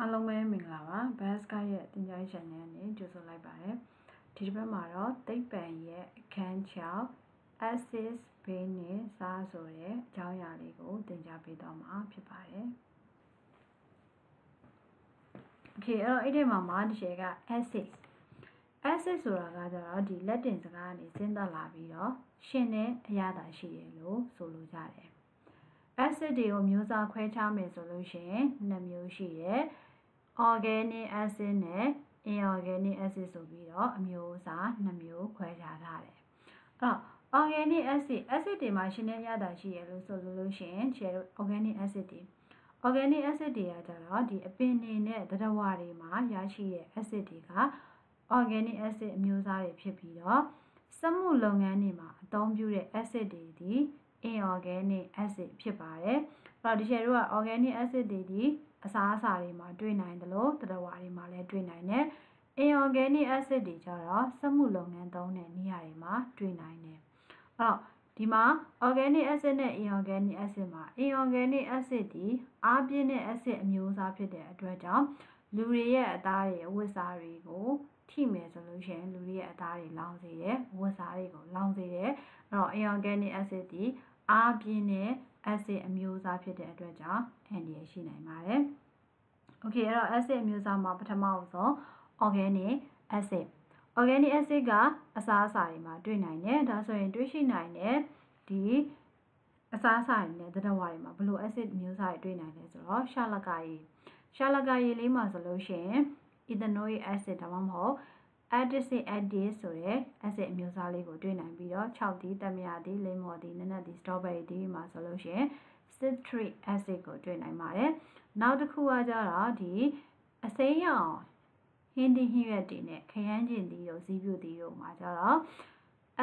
အားလုံးပဲမင်္ဂလာပါ Baska ရဲ့တင်ကြားရေး channel နဲ့ကြိုဆိုလိုက်ပါတယ်ဒီတစ်ပတ်မှာတော့သိပ္ပံရဲ့အခန်း6 axis base နဲ့စားဆိုတဲ့အကြောင်းအရာလေးကိုတင်ကြားပေးတော့မှာဖြစ်ပါတယ် Okay အဲ့တော့အဲ့ဒီမှာမှာဒီရှယ်က axis axis ဆိုတာကကျတော့ဒီလက်တင်စကားကနေစဉ်းသက်လာပြီးတော့ရှင်တဲ့အရာသာရှိတယ်လို့ဆိုလိုကြတယ် acid တွေကိုမျိုးစားခွဲခြားမယ်ဆိုလို့ရှိရင်နှစ်မျိုးရှိတယ် organic acid နဲ့ inorganic acid ဆိုပြီးတော့အမျိုးအစားနှစ်မျိုးခွဲခြားထားတယ်အဲ့တော့ organic acid acid တွေမှာရှင်းတဲ့ရတာရှိရလို့ဆိုလို့ရှိရင်ခြေတို့ organic acid တွေ organic acid တွေကကြတော့ဒီအပင်တွေနဲ့သတ္တဝါတွေမှာရရှိတဲ့ acid တွေက organic acid အမျိုးအစားတွေဖြစ်ပြီးတော့စက်မှုလုပ်ငန်းတွေမှာအသုံးပြုတဲ့ acid တွေဒီ inorganic acid ဖြစ်ပါတယ်။အဲ့တော့ဒီရှယ်တို့က organic acid တွေဒီ အစားအစာတွေမှာတွေ့နိုင်တယ်လို့သတ္တဝါတွေမှာလည်းတွေ့နိုင်တယ်။ inorganic acid တွေကျတော့စက်မှုလုပ်ငန်းသုံးတဲ့နေရာတွေမှာတွေ့နိုင်တယ်။အဲ့တော့ဒီမှာ organic acid နဲ့ inorganic acid မှာ inorganic acid ဒီအားပြင်းတဲ့ acid အမျိုးအစားဖြစ်တဲ့အတွက်ကြောင့်လူတွေရဲ့အသားတွေအဝတ်စားတွေကိုထိမယ်ဆိုလို့ရှိရင်လူတွေရဲ့အသားတွေလောင်စေတယ်ဝတ်စားတွေကိုလောင်စေတယ်အဲ့တော့ inorganic acid ဒီ အားပြင်းတဲ့ acid အမျိုးအစားဖြစ်တဲ့အတွက်ကြောင့်အန်ဒီရရှိနိုင်ပါတယ်။ Okay အဲ့တော့ acid အမျိုးအစားမှာပထမဆုံး organic acid organic acid ကအစားအစာတွေမှာတွေ့နိုင်တယ်ဒါဆိုရင်တွေ့ရှိနိုင်တဲ့ဒီအစားအစာတွေနဲ့သတ္တဝါတွေမှာဘလို့ acid မျိုးစားတွေတွေ့နိုင်လဲဆိုတော့ရှာလကရေရှာလကရေလေးမှာဆိုလို့ရှိရင် ethanoic acid ဒါမှမဟုတ် adipic acid ဆိုတဲ့ acid အမျိုးအစားလေးကိုတွေ့နိုင်ပြီးတော့6ဒီတက်မြာဒီလိမ္မော်ဒီနနက်ဒီ strawberry ဒီမှာဆိုလို့ရှိရင် citric acid ကိုတွေ့နိုင်ပါတယ်နောက်တစ်ခုကကြတော့ဒီအစိမ်းရောင်ဟင်းသီးဟင်းရွက်တွေနဲ့ခရမ်းကျင်သီးတို့ဇီးပြူသီးတို့မှာကြတော့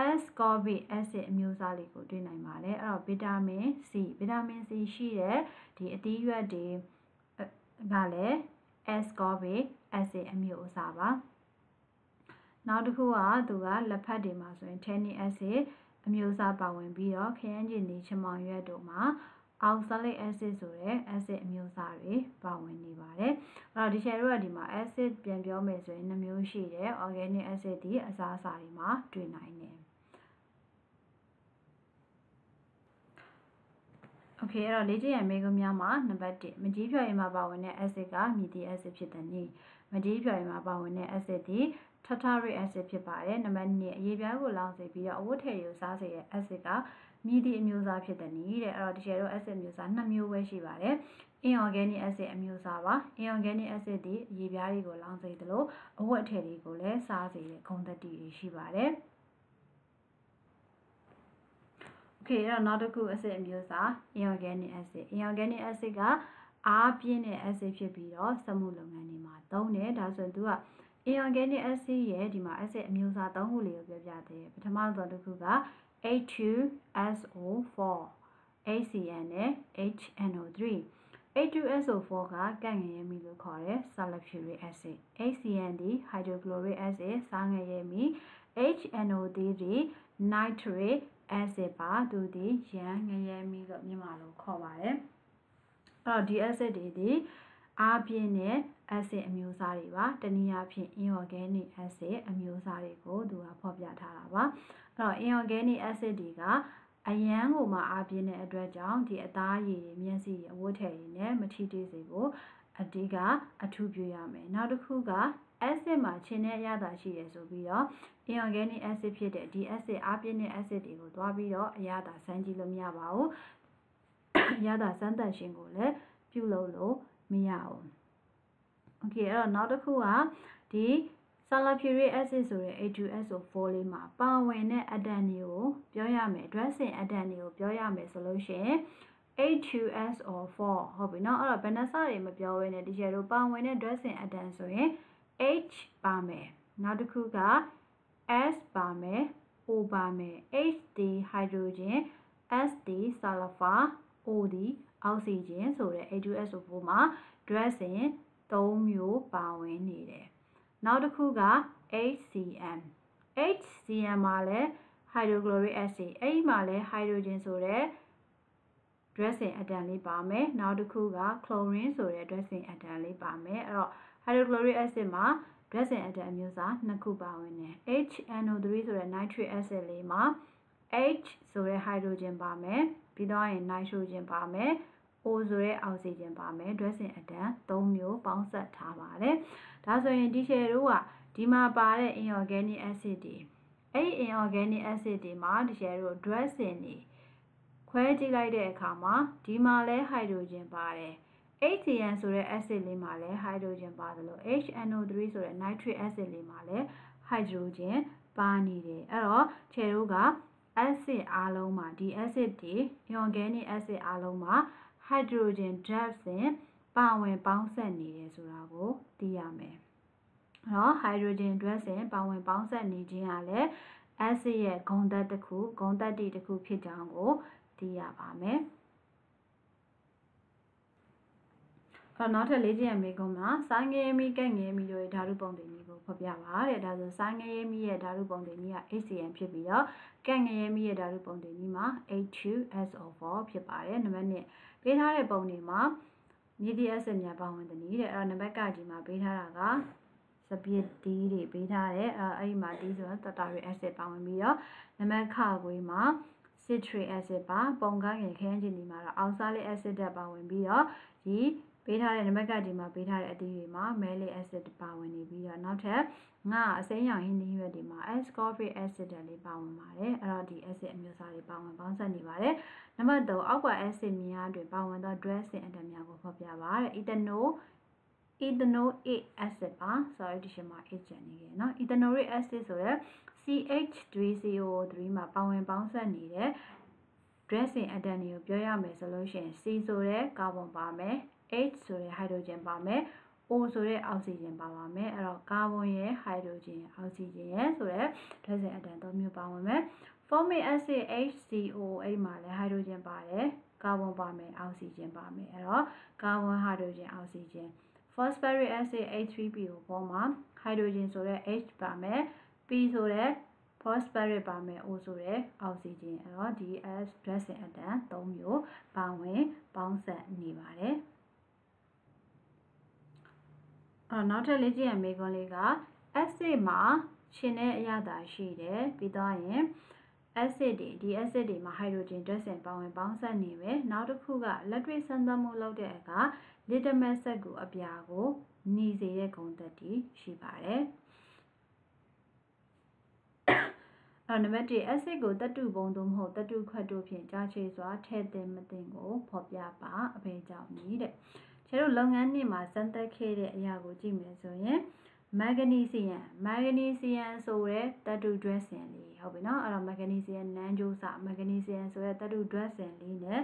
ascorbic acid အမျိုးအစားလေးကိုတွေ့နိုင်ပါတယ်အဲ့တော့ဗီတာမင် C ဗီတာမင် C ရှိတဲ့ဒီအသီးရွက်တွေကလည်း ascorbic acid အမျိုးအစားပါ နောက်တစ်ခုကသူကလက်ဖက်တွေမှာဆိုရင် tannic acid အမျိုးအစားပါဝင်ပြီးတော့ခရမ်းကျင်သီးချမောင်ရွက်တို့မှာ oxalic acid ဆိုတဲ့ acid အမျိုးအစားတွေပါဝင်နေပါတယ်။အဲ့တော့ဒီ share တို့ကဒီမှာ acid ပြန်ပြောမယ်ဆိုရင်နှမျိုးရှိတယ် organic acid ဒီအစားအစာတွေမှာတွေ့နိုင်တယ်။ Okay အဲ့တော့လေ့ကျင့်ရမယ့်ကုများမှာနံပါတ်1မကြီးဖြော်ရည်မှာပါဝင်တဲ့ acid ကမြည်သည့် acid ဖြစ်တဲ့နည်းမကြီးဖြော်ရည်မှာပါဝင်တဲ့ acid ဒီ tartaric acid ဖြစ်ပါတယ်နံပါတ်2အရေးပြားကိုလောင်စေပြီးတော့အဝတ်ထည်တွေကိုစားစေတဲ့ acid ကမြည်သည့်အမျိုးအစားဖြစ်တဲ့နည်းတဲ့အဲ့တော့ဒီကျတော့ acid မျိုးစား2မျိုးပဲရှိပါတယ် inorganic acid အမျိုးအစားပါ inorganic acid ဒီအရေးပြားတွေကိုလောင်စေသလိုအဝတ်အထည်တွေကိုလည်းစားစေတဲ့ဂုဏ်သတ္တိတွေရှိပါတယ် Okay အဲ့တော့နောက်တစ်ခု acid အမျိုးအစား inorganic acid inorganic acid ကအားပြင်းတဲ့ acid ဖြစ်ပြီးတော့စက်မှုလုပ်ငန်းတွေမှာသုံးတယ်ဒါဆိုရင်သူက inorganic acid ရဲ့ဒီမှာ acid အမျိုးအစား၃ခုလေးကိုပြောပြသေးတယ်ပထမဆုံးတစ်ခုက H2SO4 HCN နဲ့ HNO3 H2SO4 ကကန့်ငရဲမီလို့ခေါ်တဲ့ sulfuric acid HCN ဒီ hydrochloric acid စားငရဲမီ HNO3 ဒီ nitric acid ပါသူဒီရန်ငရဲမီလို့မြန်မာလိုခေါ်ပါတယ်အဲ့တော့ဒီ acid တွေဒီ အားပြင်းတဲ့ acid အမျိုးအစားတွေပါတနည်းအားဖြင့် inorganic acid အမျိုးအစားတွေကိုသူကဖော်ပြထားတာပါအဲ့တော့ inorganic acid တွေကအရန်ကိုမှအားပြင်းတဲ့အတွက်ကြောင့်ဒီအသားရည်တွေမျက်စိတွေအဝတ်ထည်တွေနဲ့မထိတိစေဖို့အဓိကအထူးပြုရမယ်နောက်တစ်ခုက acid မှာခြင်တဲ့အရသာရှိတယ်ဆိုပြီးတော့ inorganic acid ဖြစ်တဲ့ဒီ acid အားပြင်းတဲ့ acid တွေကိုတွားပြီးတော့အရသာစမ်းကြည့်လို့မရပါဘူးအရသာစမ်းသပ်ခြင်းကိုလည်းပြုလုပ်လို့ မရဘူး Okay အဲ့တော့နောက်တစ်ခုကဒီ sulfuric acid ဆိုတဲ့ H2SO4 လေးမှာပါဝင်တဲ့အတန်တွေကိုပြောရမယ် dressing အတန်တွေကိုပြောရမယ်ဆိုလို့ရှိရင် H2SO4 ဟုတ်ပြီเนาะအဲ့တော့ဘယ်နှစတွေမပြောဘဲနဲ့ဒီကျတော့ပါဝင်တဲ့ dressing အတန်ဆိုရင် H ပါမယ်နောက်တစ်ခုက S ပါမယ် O ပါမယ် H ဒီ hydrogen S ဒီ sulfur O ဒီ oxygen ဆိုတဲ့ H2SO4 မှာ dressing 3မျိုးပါဝင်နေတယ်နောက်တစ်ခုက HCN HCN မှာလည်း hydrochloric acid အဲ့ဒီမှာလည်း hydrogen ဆိုတဲ့ dressing atom လေးပါမယ်နောက်တစ်ခုက chlorine ဆိုတဲ့ dressing atom လေးပါမယ်အဲ့တော့ hydrochloric acid မှာ dressing atom အမျိုးအစားနှစ်ခုပါဝင်တယ် HNO3 ဆိုတဲ့ nitric acid လေးမှာ H ဆိုတဲ့ hydrogen ပါမယ်ပြီးတော့ရင် nitrogen ပါမယ် O ဆိုတဲ့ oxygen ပါမယ် dressing atom ၃မျိုးပေါင်းစပ်ထားပါတယ်ဒါဆိုရင်ဒီ share တို့ကဒီမှာပါတဲ့ inorganic acid တွေအဲ့ဒီ inorganic acid တွေမှာဒီ share တို့ dressing တွေခွဲကြည့်လိုက်တဲ့အခါမှာဒီမှာလဲ hydrogen ပါတယ် HCN ဆိုတဲ့ acid လေးမှာလည်း hydrogen ပါတယ်လို့ HNO3 ဆိုတဲ့ nitric acid လေးမှာလည်း hydrogen ပါနေတယ်အဲ့တော့ခြေတို့က acid အားလုံးမှာဒီ acid တွေ inorganic acid အားလုံးမှာ hydrogen dressing ပါဝင်ပေါင်းစပ်နေတယ်ဆိုတာကိုသိရမယ်။နော် hydrogen dressing ပါဝင်ပေါင်းစပ်နေခြင်းဟာလည်း acid ရဲ့ဂုဏ်သက်တစ်ခုဂုဏ်သက်တစ်ခုဖြစ်ကြောင်းကိုသိရပါမယ်။အဲ့နောက်ထပ်လေးချက်အမေကုန်းမှာဆိုင်းငယ်မီကက်ငယ်မီတို့ရဲ့ဓာတုပုံသင်္နည်းကိုဖော်ပြပါတဲ့ဒါဆိုဆိုင်းငယ်မီရဲ့ဓာတုပုံသင်္နည်းက HCN ဖြစ်ပြီးတော့ကက်ငယ်မီရဲ့ဓာတုပုံသင်္နည်းမှာ H2SO4 ဖြစ်ပါတယ်နံပါတ်1 ပေးထားတဲ့ပုံတွေမှာမြေတီအက်ဆစ်များပါဝင်တဲ့နည်းတဲ့အဲ့တော့နံပါတ်ကကြီးမှာပေးထားတာကစပစ်တီးတွေပေးထားတယ်အဲ့အဲ့ဒီမှာတီးဆိုတော့ tartaric acid ပါဝင်ပြီးတော့နံပါတ်ခခွေးမှာ citric acid ပါပုံကငယ်ခင်းချင်းဒီမှာတော့ oxalic acid ဓာတ်ပါဝင်ပြီးတော့ဒီပေးထားတဲ့နံပါတ်ကဒီမှာပေးထားတဲ့အသီးတွေမှာ malic acid ပါဝင်နေပြီးတော့နောက်ထပ်ငါအစိမ်းရောင်ဟင်းသီးရွက်တွေမှာ ascorbic acid တွေလေးပါဝင်ပါတယ်အဲ့တော့ဒီ acid အမျိုးအစားတွေပါဝင်ပေါင်းစပ်နေပါတယ် နံပါတ်3အောက်က acid များတွင်ပါဝင်သော dressing အတန်များကိုဖော်ပြပါတဲ့ ethanol ethanoic acid ပါ sorry ဒီရှင်မှာ H ကျန်နေခဲ့เนาะ ethanoic acid ဆိုရဲ CH3COO3 မှာပါဝင်ပေါင်းစပ်နေတဲ့ dressing အတန်တွေကိုပြောရမယ်ဆိုလို့ရှိရင် C ဆိုတဲ့ကာဗွန်ပါမယ် H ဆိုတဲ့ hydrogen ပါမယ် O ဆိုတဲ့ oxygen ပါပါမယ်အဲ့တော့ကာဗွန်ရဲ့ hydrogen oxygen ရဲ့ဆိုတဲ့ dressing အတန်သုံးမျိုးပါဝင်မယ် formic acid HCO အဲ့ဒီမှာလည်း hydrogen ပါတယ်ကာဗွန်ပါမယ် oxygen ပါမယ်အဲ့တော့ကာဗွန် hydrogen oxygen phosphoric acid H3PO ပေါ်မှာ hydrogen ဆိုတဲ့ H ပါမယ် P ဆိုတဲ့ phosphoric ပါမယ် O ဆိုတဲ့ oxygen အဲ့တော့ဒီ S dressing အတန်၃မျိုးပါဝင်ပေါင်းစပ်နေပါတယ်အော်နောက်ထပ်လေ့ကျင့်ရမယ့်ခွန်းလေးက acid မှာရှင်တဲ့အရသာရှိတယ်ပြီးတော့ရင် acid တွေဒီ acid တွေမှာ hydrogen dressing ပါဝင်ပေါင်းစပ်နေပဲနောက်တစ်ခုကလက်တွေ့စမ်းသပ်မှုလုပ်တဲ့အခါ litmus ဆက်ကိုအပြာကိုหนีစေတဲ့ဂုဏ်သက်တည်ရှိပါတယ်အဲ့နံပါတ်1 acid ကိုတတုပုံသို့မဟုတ်တတုခွက်တို့ဖြင့်ကြားချေစွာထည့်သင့်မသင့်ကိုဖော်ပြပါအဘယ်ကြောင့်နည်းတဲ့ကျတို့လုပ်ငန်းနှစ်မှာစမ်းသပ်ခဲ့တဲ့အရာကိုကြည့်မယ်ဆိုရင် မက်ဂနီဆီယမ်မက်ဂနီဆီယမ်ဆိုရဲတတု dressing လေးဟုတ်ပြီနော်အဲ့တော့မက်ဂနီဆီယမ်နန်ဂျိုစာမက်ဂနီဆီယမ်ဆိုရဲတတု dressing လေးနဲ့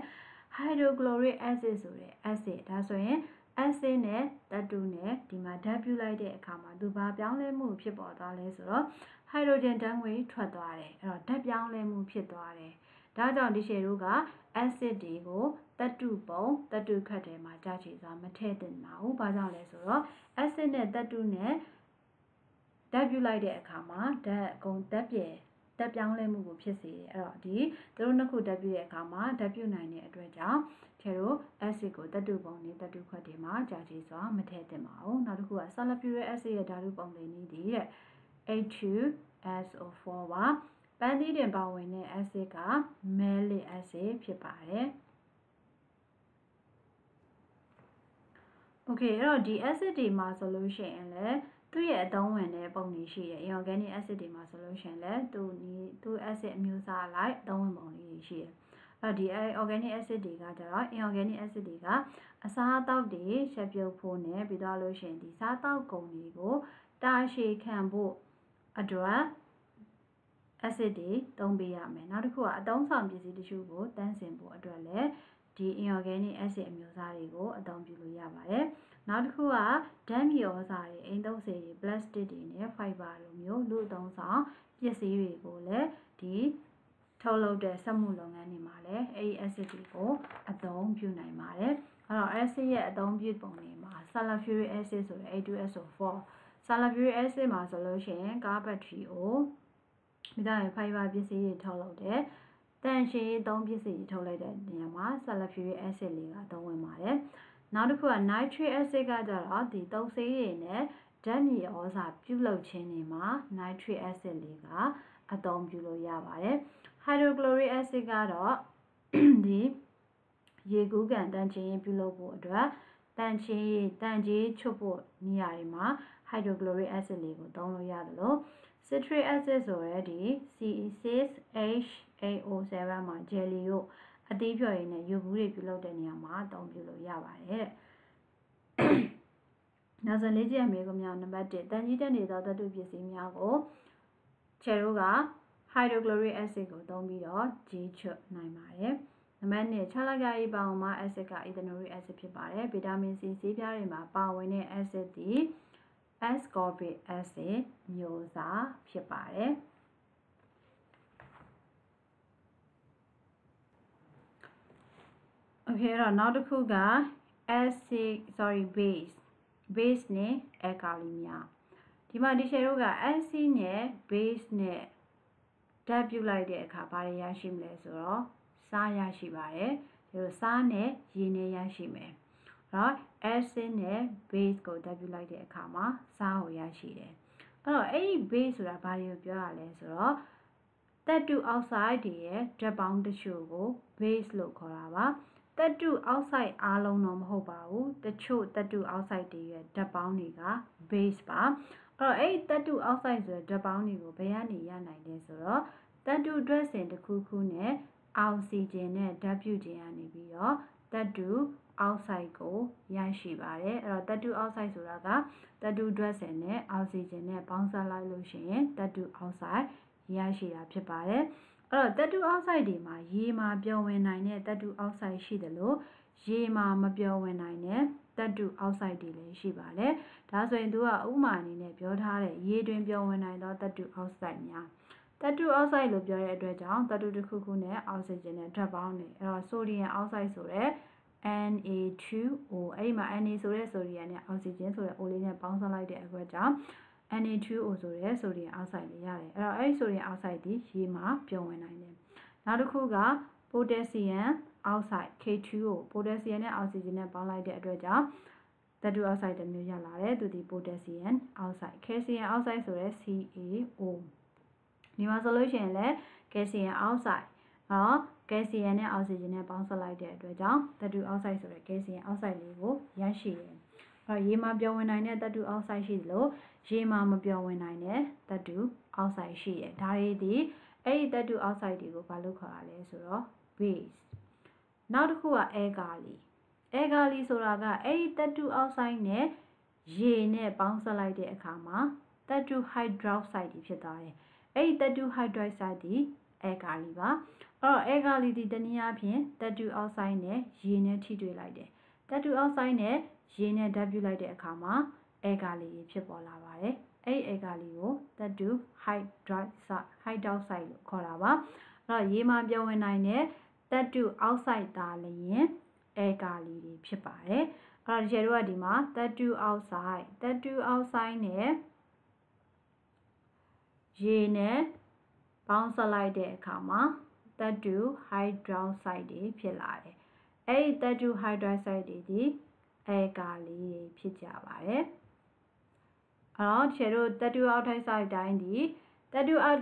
hydrochloric acid ဆိုတဲ့ acid ဒါဆိုရင် acid နဲ့တတုနဲ့ဒီမှာဓာတ်ပြုလိုက်တဲ့အခါမှာသူဘာပြောင်းလဲမှုဖြစ်ပေါ်သွားလဲဆိုတော့ hydrogen ဓာတ်ငွေထွက်သွားတယ်အဲ့တော့ဓာတ်ပြောင်းလဲမှုဖြစ်သွားတယ်ဒါကြောင့်ဒီရှယ်တို့က acid တွေကိုတတုပုံတတုခတ်ထဲမှာကြာချေစွာမထည့်သင့်ပါဘူး။ဘာကြောင့်လဲဆိုတော့ acid နဲ့တတုနဲ့ ဓာတ်ပြုလိုက်တဲ့အခါမှာဓာတ်အကုန်ဓာတ်ပြည့်ဓာတ်ပြောင်းလဲမှုကိုဖြစ်စေတယ်အဲ့တော့ဒီသူတို့နှစ်ခုဓာတ်ပြုတဲ့အခါမှာဓာတ်ပြုနိုင်တဲ့အတွက်ကြောင့်ထဲတို့ acid ကိုတတုပုံနဲ့တတုခွက်တွေမှာကြာချေစွာမထည့်သင့်ပါဘူး။နောက်တစ်ခုက sulfuric acid ရဲ့ဓာတုပုံတွေနည်းတည်တဲ့ H2SO4 ပါပန်းသီးတင်ပါဝင်တဲ့ acid က malic acid ဖြစ်ပါတယ်။ Okay အဲ့တော့ဒီ acid တွေမှာဆိုလို့ရှိရင်လည်း သူ့ရဲ့အသုံးဝင်တဲ့ပုံတွေရှိတယ် inorganic acid တွေမှာဆိုလို့ရှိရင်လည်းသူသူ acid အမျိုးအစားလိုက်အသုံးဝင်ပုံလေးတွေရှိတယ်အဲ့ဒီ organic acid တွေကကျတော့ inorganic acid တွေကအစားအသောက်တွေချက်ပြုတ်ဖို့နဲ့ပြီးတော့လို့ရှိရင်ဒီစားသောက်ကုန်တွေကိုတာရှည်ခံဖို့အတွက် acid တွေသုံးပေးရမယ်နောက်တစ်ခုကအသုံးဆောင်ပစ္စည်းတချို့ကိုတန်းစင်ဖို့အတွက်လည်း ဒီ inorganic acid အမျိုးအစားတွေကိုအသုံးပြုလို့ရပါတယ်နောက်တစ်ခုကဓာတ်မြေဩဇာတွေအိမ်သုံးဆေးတွေ plastic တွေနဲ့ fiber လိုမျိုးလူအသုံးဆောင်ပစ္စည်းတွေကိုလည်းဒီထုတ်လုပ်တဲ့စက်မှုလုပ်ငန်းတွေမှာလည်းအဲဒီ acid တွေကိုအသုံးပြုနိုင်ပါတယ်အဲ့တော့ acid ရဲ့အသုံးပြုပုံတွေမှာ sulfuric acid ဆိုတဲ့ A2SO4 sulfuric acid မှာဆိုလို့ရှိရင်ကားဘက်ထရီကိုမိသားစု fiber ပစ္စည်းတွေထုတ်လုပ်တယ် တန်ရှင်းရေးသုံးပစ္စည်းထုတ်လိုက်တဲ့နေရာမှာ sulfuric acid လေးကသုံးဝင်ပါတယ်နောက်တစ်ခုက nitric acid ကကြတော့ဒီသုံးဆေးတွေနဲ့ဓာတ်မြေဩဇာပြုလုပ်ခြင်းတွေမှာ nitric acid လေးကအသုံးပြုလို့ရပါတယ် hydrochloric acid ကတော့ဒီရေကူးကန်တန်ချင်းရေးပြုလုပ်ဖို့အတွက်တန်ချင်းရေးတန်ကြီးချုပ်ဖို့နေရာတွေမှာ hydrochloric acid လေးကိုသုံးလို့ရတယ်လို့ citric acid ဆိုရဲဒီ CE6H8O7 မှာ jelly တို့အသီးဖြော်ရည်နဲ့ယူဘူးတွေပြုလုပ်တဲ့နေရာမှာအသုံးပြုလို့ရပါတယ်တဲ့နောက်ဆုံးလေးချက်မေးခွန်းများနံပါတ်1တန်ကြီးတက်နေသောသတ္တုပစ္စည်းများကိုခြေတို့က hydrochloric acid ကိုသုံးပြီးတော့ကြီးချွတ်နိုင်ပါတယ်နံပါတ်2ခြေလကရီပါဝင်မှာ acid က ethanoic acid ဖြစ်ပါတယ်ဗီတာမင် C ဆေးပြားတွေမှာပါဝင်တဲ့ acid သည် ascorbic acid မျိုးစားဖြစ်ပါတယ်။ Okay တော့နောက်တစ်ခုက acid sorry base base နဲ့ alkali များဒီမှာဒီရှယ်တို့က acid နဲ့ base နဲ့ဓာတ်ပြုလိုက်တဲ့အခါဘာတွေရရှိမလဲဆိုတော့စားရရှိပါတယ်။ဒါလို့စားနဲ့ရေနဲ့ရရှိမယ် နော် acid နဲ့ base ကို ဓာတ်ပြုလိုက်တဲ့အခါမှာစားကိုရရှိတယ်အဲ့တော့အဲ့ဒီ base ဆိုတာဘာတွေကိုပြောရလဲဆိုတော့တက်တူအောက်ဆိုက်တွေရဲ့ဓာတ်ပေါင်းတချို့ကို base လို့ခေါ်တာပါတက်တူအောက်ဆိုက်အားလုံးတော့မဟုတ်ပါဘူးတချို့တက်တူအောက်ဆိုက်တွေရဲ့ဓာတ်ပေါင်းတွေက base ပါအဲ့တော့အဲ့ဒီတက်တူအောက်ဆိုက်ဆိုတဲ့ဓာတ်ပေါင်းတွေကိုဘယ်ကနေရနိုင်လဲဆိုတော့တက်တူ dressing တစ်ခုခုနဲ့အောက်ဆီဂျင်နဲ့ဓာတ်ပြုခြင်းကနေပြီးတော့တက်တူ အောက်ဆိုက်ကိုရရှိပါတယ်အဲ့တော့တက်တူအောက်ဆိုက်ဆိုတာကတက်တူ dressing နဲ့အောက်ဆီဂျင်နဲ့ပေါင်းစပ်လိုက်လို့ရှိရင်တက်တူအောက်ဆိုက်ရရှိတာဖြစ်ပါတယ်အဲ့တော့တက်တူအောက်ဆိုက်တွေမှာရေမှာပျော်ဝင်နိုင်တဲ့တက်တူအောက်ဆိုက်ရှိတယ်လို့ရေမှာမပျော်ဝင်နိုင်တဲ့တက်တူအောက်ဆိုက်တွေလည်းရှိပါတယ်ဒါဆိုရင်သူကဥမာအနေနဲ့ပြောထားတဲ့ရေတွင်ပျော်ဝင်နိုင်သောတက်တူအောက်ဆိုက်များတက်တူအောက်ဆိုက်လို့ပြောတဲ့အတွက်ကြောင့်တက်တူတစ်ခုခုနဲ့အောက်ဆီဂျင်နဲ့ဓာတ်ပေါင်းနေအဲ့တော့ဆိုဒီယမ်အောက်ဆိုက်ဆိုတဲ့ Na2O အဲ့ဒီမှာ Na ဆိုတဲ့ဆိုဒီယမ်နဲ့အောက်ဆီဂျင်ဆိုတဲ့ O လေးနဲ့ပေါင်းစပ်လိုက်တဲ့အတွက်ကြောင့် Na2O ဆိုတဲ့ဆိုဒီယမ်အောက်ဆိုက်လေးရတယ်အဲ့တော့အဲ့ဒီဆိုဒီယမ်အောက်ဆိုက်ဒီရေမှာပြုံးဝင်နိုင်တယ်နောက်တစ်ခုကပိုတက်ဆီယမ်အောက်ဆိုက် K2O ပိုတက်ဆီယမ်နဲ့အောက်ဆီဂျင်နဲ့ပေါင်းလိုက်တဲ့အတွက်ကြောင့်သတ္တုအောက်ဆိုက်တစ်မျိုးရလာတယ်သူဒီပိုတက်ဆီယမ်အောက်ဆိုက်ကယ်လ်ဆီယမ်အောက်ဆိုက်ဆိုတဲ့ CaO ဒီမှာဆိုလို့ရှိရင်လည်းကယ်လ်ဆီယမ်အောက်ဆိုက်နော် ကယ်လ်ဆီယမ်နဲ့အောက်ဆီဂျင်နဲ့ပေါင်းစပ်လိုက်တဲ့အတွက်ကြောင့်သတ္တုအောက်ဆိုက်ဆိုတဲ့ကယ်လ်ဆီယမ်အောက်ဆိုက်လေးကိုရရှိတယ်အဲရေမှာပျော်ဝင်နိုင်တဲ့သတ္တုအောက်ဆိုက်ရှိသလိုရေမှာမပျော်ဝင်နိုင်တဲ့သတ္တုအောက်ဆိုက်ရှိတယ်ဒါတွေဒီအဲ့ဒီသတ္တုအောက်ဆိုက်တွေကိုဘာလို့ခေါ်တာလဲဆိုတော့ base နောက်တစ်ခုက alkali alkali ဆိုတာကအဲ့ဒီသတ္တုအောက်ဆိုက်နဲ့ရေနဲ့ပေါင်းစပ်လိုက်တဲ့အခါမှာသတ္တု hydroxide တွေဖြစ်သွားတယ်အဲ့ဒီသတ္တု hydroxide ဒီ alkali ပါ အဲ့တော့ alkali ဒီတနည်းအားဖြင့်သတ္တုအောက်ဆိုက်နဲ့ရေနဲ့ထိတွေ့လိုက်တယ်သတ္တုအောက်ဆိုက်နဲ့ရေနဲ့ဓာတ်ပြုလိုက်တဲ့အခါမှာ alkali ဖြစ်ပေါ်လာပါတယ်အဲ့ဒီ alkali ကိုသတ္တု hydroxide hydroxide လို့ခေါ်တာပါအဲ့တော့ရေမှာပြောင်းဝင်နိုင်တဲ့သတ္တုအောက်ဆိုက်သားလျင် alkali တွေဖြစ်ပါတယ်အဲ့တော့ဒီကျတို့ကဒီမှာသတ္တုအောက်ဆိုက်သတ္တုအောက်ဆိုက်နဲ့ရေနဲ့ပေါင်းစပ်လိုက်တဲ့အခါမှာ သတ္တု hydroxide တွေဖြစ်လာတယ်။အဲ့ဒီသတ္တု hydroxide တွေဒီအကာလီတွေဖြစ်ကြပါတယ်။အဲ့တော့ခြေတို့သတ္တုအောက်ထိုက်ဆိုင်တိုင်းဒီသတ္တုအောက်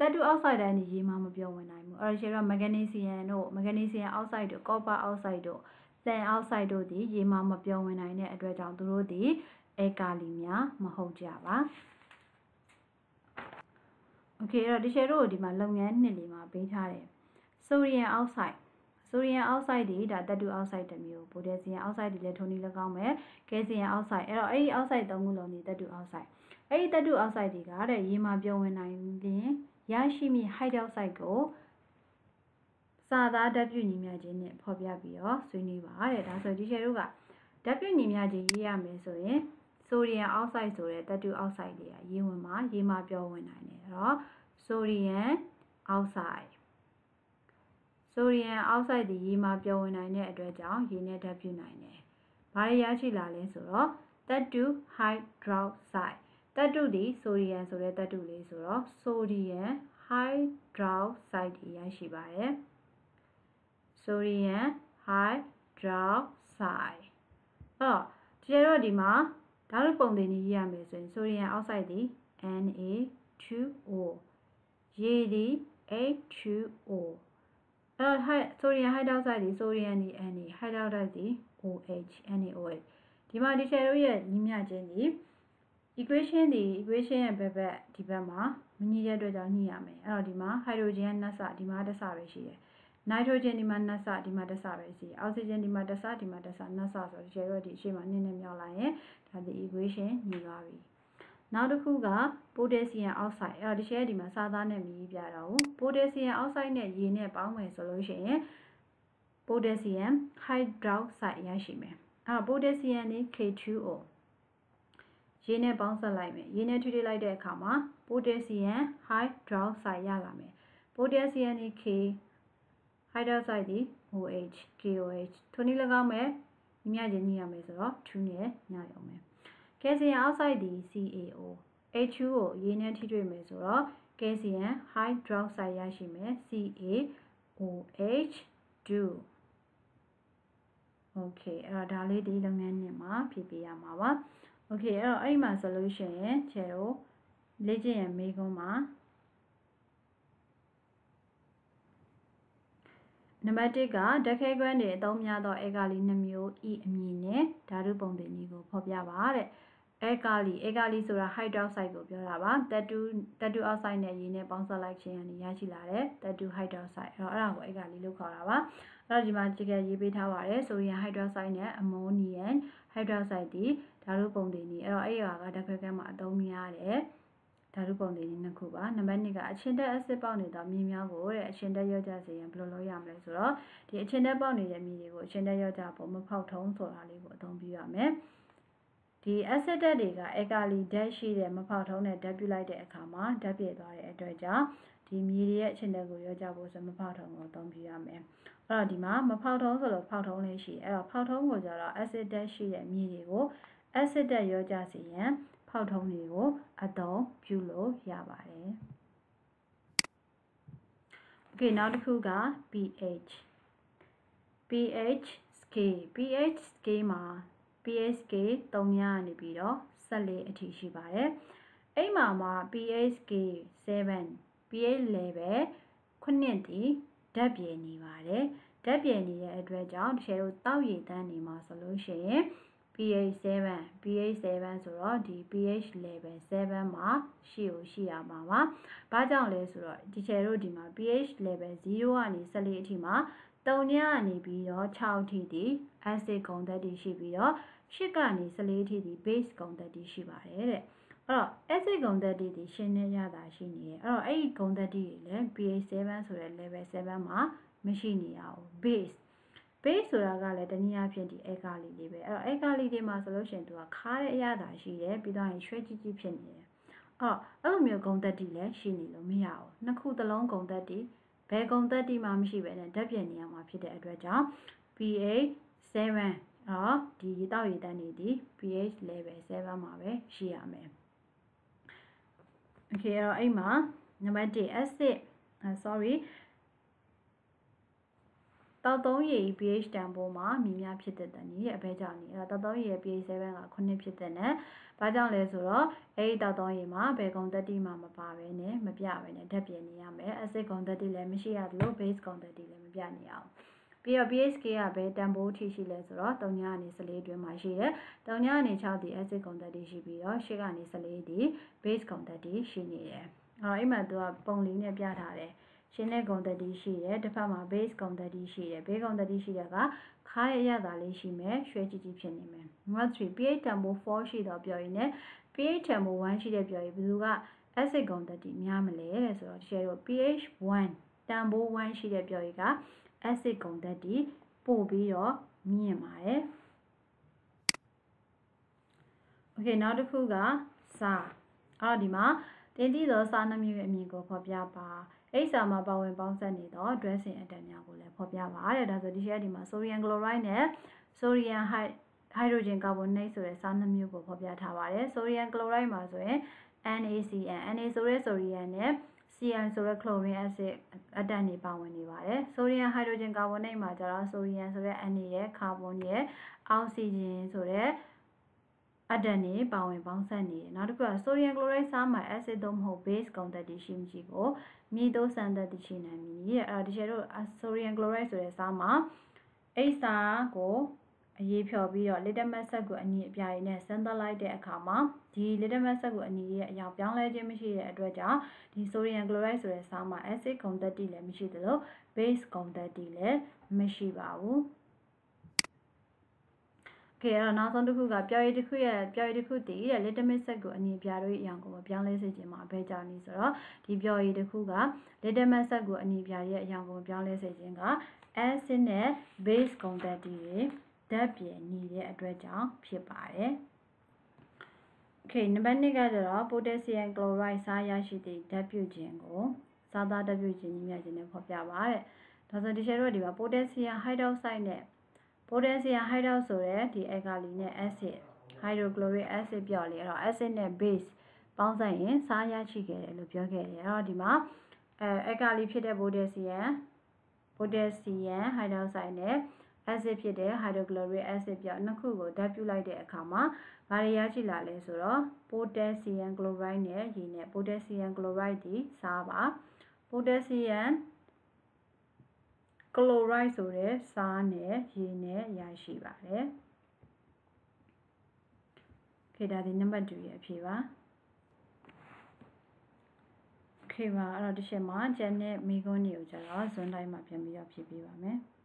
သတ္တုအောက်ဆိုက်တိုင်းဒီရေမှမပြောဝင်နိုင်ဘူး။အဲ့တော့ခြေတို့မက်ဂနီဆီယမ်တို့မက်ဂနီဆီယမ်အောက်ဆိုက်တို့ကော်ပါအောက်ဆိုက်တို့သင်အောက်ဆိုက်တို့ဒီရေမှမပြောဝင်နိုင်တဲ့အတွက်ကြောင့်သူတို့ဒီအကာလီများမဟုတ်ကြပါ။โอเคအဲ့တော့ဒီရှယ်တို့ဒီမှာလုပ်ငန်းနှစ်လေးမှာပေးထားတယ် ဆိုဒီယမ်အောက်ဆိုက်ဆိုဒီယမ်အောက်ဆိုက်တွေဒါတက်တူအောက်ဆိုက်တစ်မျိုးပိုတက်ဆီယမ်အောက်ဆိုက်တွေလည်းထုံးနည်း၎င်းပဲကယ်ဆီယမ်အောက်ဆိုက်အဲ့တော့အဲ့ဒီအောက်ဆိုက်သုံးခုလုံးဒီတက်တူအောက်ဆိုက်အဲ့ဒီတက်တူအောက်ဆိုက်တွေကတဲ့ရေမှာပြုံးဝင်နိုင်ရင်ရရှိမိဟိုက်ဒေါက်ဆိုက်ကိုစာသားဓာတ်ပြုညီမျှခြင်းနဲ့ဖော်ပြပြီးတော့ဆွေးနွေးပါတဲ့ဒါဆိုဒီရှယ်တို့ကဓာတ်ပြုညီမျှခြင်းရေးရမယ်ဆိုရင်ဆိုဒီယမ်အောက်ဆိုက်ဆိုတဲ့သတ္တုအောက်ဆိုက်တွေကရေဝင်မှာရေမှာပြောဝင်နိုင်တယ်အဲ့တော့ဆိုဒီယမ်အောက်ဆိုက် ဆိုဒီယမ်အောက်ဆိုက်ဒီရေမှာပြောဝင်နိုင်တဲ့အတွက်ကြောင့်ရေနဲ့ဓာတ်ပြုနိုင်တယ်။ဘာတွေရရှိလာလဲဆိုတော့သတ္တုဟိုက်ဒရော့ဆိုက်သတ္တုဒီဆိုဒီယမ်ဆိုတဲ့သတ္တုလေးဆိုတော့ဆိုဒီယမ်ဟ hydroxide တွေရရှိပါတယ်ဆိုဒီယမ် hydroxide အဲ့တော့ဒီတော့ဒီမှာဓာတ်ပုံသင်ကြီးရရမယ်ဆိုရင်ဆိုဒီယမ်အောက်ဆိုက်ဒီ Na2O ရေဒီ H2O အဲ့တော့ဆိုဒီယမ်ဟိုက်ဒရော့ဆိုက်ဒီဆိုဒီယမ်ဒီ Na ဟိုက်ဒရော့ဒီ OH NaOH ဒီမှာဒီချယ်တို့ရဲ့ညီမျှခြင်းဒီ equation ဒီ equation ရဲ့ဘက်ဘက်ဒီဘက်မှာမညီတဲ့အတွက်ကြောင့်ညှိရမယ်အဲ့တော့ဒီမှာ hydrogen ကနှစ်ဆဒီမှာတစ်ဆပဲရှိတယ် nitrogen ဒီမှာနှစ်ဆဒီမှာတစ်ဆပဲရှိတယ် oxygen ဒီမှာတစ်ဆဒီမှာတစ်ဆနှစ်ဆဆိုတော့ဒီချယ်တို့ဒီအရှိမနည်းနည်းမြောက်လိုက်ရင်ဒါဒီ equation ညီသွားပြီ နောက်တစ်ခုက potassium oxide အဲ့တော့ဒီ share ဒီမှာစာသားနဲ့မြည်ပြတော့ potassium oxide နဲ့ရေနဲ့ပေါင်းမယ်ဆိုလို့ရှိရင် potassium hydroxide ရရှိမယ်အဲ့တော့ potassium นี่ K2O ရေနဲ့ပေါင်းစပ်လိုက်မယ်ရေနဲ့ထွေးထွေးလိုက်တဲ့အခါမှာ potassium hydroxide ရလာမယ် potassium นี่ K hydroxide ဒီ OH KOH ထိုနည်း၎င်းမဲ့ညီမျှချင်းညီရမယ်ဆိုတော့2နဲ့ညရုံပဲ ကယ်လ်ဆီယမ်အောက်ဆိုက်ဒီ CaO H2 ကိုရေနဲ့ထိတွေ့မယ်ဆိုတော့ကယ်လ်ဆီယမ် hydroxide ရရှိမယ် CaOH2 Okay အဲ့တော့ဒါလေးဒီလုပ်ငန်းနှစ်မှာဖြည့်ပေးရမှာပါ Okay အဲ့တော့အဲ့ဒီမှာဆိုလို့ရှိရင်ခြေကိုလေ့ကျင့်ရမေးခွန်းမှာနံပါတ်1ကဓာတ်ခဲကွမ်းတွေအသုံးများသောအေကာလီ2မျိုးဤအမည်နဲ့ဓာတုပုံသင်နည်းကိုဖော်ပြပါတဲ့ အေကာလီအေကာလီဆိုတာ hydroxide ကိုပြောတာပါတတူတတူအောက်ဆိုက်နဲ့ရေနဲ့ပေါင်းစပ်လိုက်ခြင်းကနေရရှိလာတဲ့တတူ hydroxide အဲ့တော့အဲ့ဒါကိုအေကာလီလို့ခေါ်တာပါအဲ့တော့ဒီမှာကြည့်ခဲ့ရေးပေးထားပါတယ်ဆိုဒီဟိုက်ဒရိုက်ဆိုက်နဲ့အမိုနီယမ်ဟိုက်ဒရိုက်ဆိုက်ဒီဓာတုပုံသင်နည်းအဲ့တော့အဲ့ဟာကဓာတ်ခွဲခန်းမှာအသုံးများတယ်ဓာတုပုံသင်နည်းနှစ်ခုပါနံပါတ်2ကအချင်းတက်အက်ဆစ်ပေါက်နေသောမြေများကိုတဲ့အချင်းတက်ရော့ကြစေရင်ဘယ်လိုလုပ်ရမလဲဆိုတော့ဒီအချင်းတက်ပေါက်နေတဲ့မြေတွေကိုအချင်းတက်ရော့ကြဖို့မဖောက်ထုံးဆိုတာလေးကိုအသုံးပြုရမယ် ဒီ acid ဓာတ်တွေက alkali ဓာတ်ရှိတဲ့မဖောက်ထုံးတဲ့ဓာတ်ပြုလိုက်တဲ့အခါမှာဓာတ်ပြည့်သွားတဲ့အတွက်ကြောင့်ဒီမြေတွေရဲ့အချင်းတက်ကိုရော့ကြဖို့ဆိုမဖောက်ထုံးကိုအသုံးပြုရမယ်အဲ့တော့ဒီမှာမဖောက်ထုံးဆိုလို့ဖောက်ထုံးလေးရှိအဲ့တော့ဖောက်ထုံးကိုကြတော့ acid ဓာတ်ရှိတဲ့မြေတွေကို acid ဓာတ်ရောကြစေရန်ဖောက်ထုံးတွေကိုအသုံးပြုလို့ရပါတယ်။ Okay နောက်တစ်ခုက pH pH scale pH scale မှာ pH scale 3ညနေပြီးတော့14အထိရှိပါတယ်။အဲ့မှာမှာ pH scale 7 pH level 9တည်ဓာတ်ပြေနေပါတယ်ဓာတ်ပြေနေတဲ့အတွက်ကြောင့်တကယ်လို့တောက်ရည်တန်းနေမှာဆိုလို့ရှိရင် pH 7 pH 7ဆိုတော့ဒီ pH level 7မှာရှိကိုရှိရမှာပါ။ဘာကြောင့်လဲဆိုတော့ဒီချယ်တို့ဒီမှာ pH level 0ကနေ14အထိမှာ 3ညကနေပြီးတော့6အထိဒီ acid ဂုဏ်ဓာတ်တွေရှိပြီးတော့8ကနေ14အထိဒီ base ဂုဏ်ဓာတ်တွေရှိပါတယ်တဲ့။အဲ့တော့ acid ဂုဏ်သတ္တိတွေရှင်းနေရတာရှိနေတယ်အဲ့တော့အဲ့ဒီဂုဏ်သတ္တိတွေလည်း pH 7ဆိုတဲ့ level 7မှာမရှိနေရဘူး base base ဆိုတာကလည်းတနည်းအားဖြင့်ဒီ alkali လေးပဲအဲ့တော့ alkali တွေမှာဆိုလို့ရှိရင်သူကခါတဲ့အရာသာရှိတယ်ပြီးတော့ရင်ရွှဲကြီးကြီးဖြစ်နေတယ်အော်အဲ့လိုမျိုးဂုံတက်တီလည်းရှိနေလို့မရဘူးနှစ်ခုသလုံးဂုံတက်တီ ဘယ်ဂုံတက်တီမှမရှိပဲနဲ့ဓာတ်ပြည့်နေရမှာဖြစ်တဲ့အတွက်ကြောင့် pH 7အော်ဒီရေတောက်ရေတန်းနေဒီ pH level 7မှာပဲရှိရမယ် okay အဲ့တော့အဲ့မှာနံပါတ်1 acid uh, sorry တောက်သုံးရည် pH တန်ဖိုးမှာမြည်များဖြစ်တဲ့တန်ကြီးအဘဲကြောင့်နေအဲ့တော့တောက်သုံးရည် pH 7က9ဖြစ်တဲ့နဲ့ ဘာကြောင့်လဲဆိုတော့အဲ့ဒီတောက်သုံးရည်မှာဘယ်ကုံတက်တိမှမပါဘဲနဲ့မပြဘဲနဲ့ဓာတ်ပြနေရမယ် acid ကုံတက်တိလည်းမရှိရသလို base ကုံတက်တိလည်းမပြနေအောင်ပြီးတော့ pH scale ကဘယ်တန်ဖိုးထိရှိလဲဆိုတော့3ညကနေ14အတွင်းမှာရှိတယ်3ညကနေ6ဒီ acid ကုံတက်တိရှိပြီးတော့8ကနေ14ဒီ base ကုံတက်တိရှိနေတယ်အော်အဲ့မှာသူကပုံလေးနဲ့ပြထားတယ် ရှင်းတဲ့ဂုံတတိရှိတယ်တစ်ဖက်မှာ base ဂုံတတိရှိတယ် base ဂုံတတိရှိတဲ့ကခါရရတာလေးရှိမယ်ရွှဲကြည့်ကြည့်ဖြစ်နေမယ် number 3 pH tempo 4ရှိတော့ပြောရင်းနဲ့ pH tempo 1ရှိတဲ့ပြောရင်းဘယ်သူက acid ဂုံတတိများမလဲတဲ့ဆိုတော့ဒီလို pH 1 tempo 1ရှိတဲ့ပြောရင်းက acid ဂုံတတိပို့ပြီးတော့မြင့်ပါတယ် Okay နောက်တစ်ခုကစာအော်ဒီမှာတင်းတီးသောစာနှမျိုးရဲ့အမည်ကိုဖော်ပြပါ အိစာမှာပါဝင်ပေါင်းစပ်နေသော dressing အတက်များကိုလည်းဖော်ပြပါတဲ့ဒါဆိုဒီရှက်ဒီမှာ sodium chloride နဲ့ sodium hydrogen carbonate ဆိုတဲ့စာနှမျိုးကိုဖော်ပြထားပါတယ် sodium chloride မှာဆိုရင် NaCN Na ဆိုတဲ့ sodium နဲ့ CN ဆိုတဲ့ chlorine acid အတန်နေပါဝင်နေပါတယ်။ sodium hydrogen carbonate မှာကျတော့ sodium ဆိုတဲ့ N ရဲ့ carbon ရဲ့ oxygen ဆိုတဲ့ အတန်နေပါဝင်ပေါင်းစပ်နေတယ်။နောက်တစ်ခုက sodium chloride စားမှာ acid သို့မဟုတ် base ကုန်သက်တည်ရှိမရှိကိုမြည်သိုးစမ်းသပ်သိရှိနိုင်မည်တဲ့။အဲ့တော့ဒီကျတော့ sodium chloride ဆိုတဲ့စားမှာအိတ်စာကိုအရေးဖြော်ပြီးတော့ litmus ဆက်ကိုအညီအပြားရည်နဲ့စမ်းသပ်လိုက်တဲ့အခါမှာဒီ litmus ဆက်ကိုအညီရဲ့အရာပြောင်းလဲခြင်းမရှိတဲ့အတွက်ကြောင့်ဒီ sodium chloride ဆိုတဲ့စားမှာ acid ဂုဏ်သတ္တိလည်းမရှိသလို base ဂုဏ်သတ္တိလည်းမရှိပါဘူး။ ကဲအဲ့တော့နောက်ဆုံးတစ်ခုကပျော်ရည်တစ်ခုရဲ့ပျော်ရည်တစ်ခုတည်တဲ့ litmus ဆက်ကိုအညီပြားတို့အရောင်ကိုပြောင်းလဲစေခြင်းမှာအဘဲကြောင့်နည်းဆိုတော့ဒီပျော်ရည်တစ်ခုက litmus ဆက်ကိုအညီပြားရဲ့အရောင်ကိုပြောင်းလဲစေခြင်းက acid နဲ့ base ဂုဏ်သတ္တိတွေဓာတ်ပြည့်နေတဲ့အတွက်ကြောင့်ဖြစ်ပါတယ်။ Okay နံပါတ်2ကကျတော့ potassium chloride စားရရှိသည့်ဓာတ်ပြုခြင်းကိုစားသားဓာတ်ပြုခြင်းကြီးမြတ်ခြင်းနဲ့ဖော်ပြပါတဲ့။ဒါဆိုဒီရှယ်တို့ဒီမှာ potassium hydroxide နဲ့ potassium hydroxide ဆိုတဲ့ဒီ alkali နဲ့ acid hydrochloric acid ပြောလေအဲ့တော့ acid နဲ့ base ပေါင်းစပ်ရင်စားရရှိခဲ့တယ်လို့ပြောခဲ့တယ်။အဲ့တော့ဒီမှာအဲ alkali ဖြစ်တဲ့ potassium potassium hydroxide နဲ့ acid ဖြစ်တဲ့ hydrochloric acid ပြောနှစ်ခုကိုဓာတ်ပြုလိုက်တဲ့အခါမှာဘာတွေရရှိလာလဲဆိုတော့ potassium chloride နဲ့ရေနဲ့ potassium chloride ဒီစားပါ potassium chloride ဆိုတဲ့စားနဲ့ရေနဲ့ရရှိပါတယ်ခေဒါဒီနံပါတ်2ရဲ့အဖြေပါခေပါအဲ့တော့ဒီချက်မှာကျန်တဲ့မိကုန်းတွေကိုကျတော့ဇွန်တိုင်းမှာပြန်ပြီးတော့ဖြည့်ပေးပါမယ်။